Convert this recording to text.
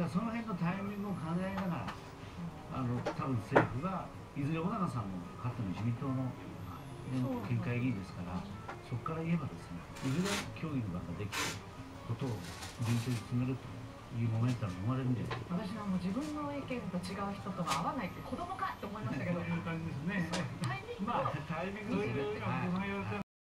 からその辺のタイミングを考えながらあの多分政府がいずれ小長さんもかつての自民党の、ね、県会議員ですからそこから言えばですねいずれ協議の場ができてことを順調に進めるというモメンタムが生まれるんじゃないか私はもう自分の意見と違う人とは合わないって子供かって思いましたけど。そういう感じですね。タイミングをまあタイミングですね。